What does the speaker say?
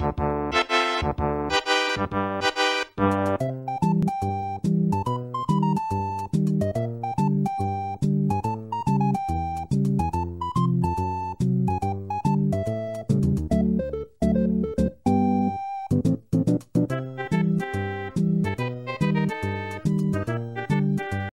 Bye.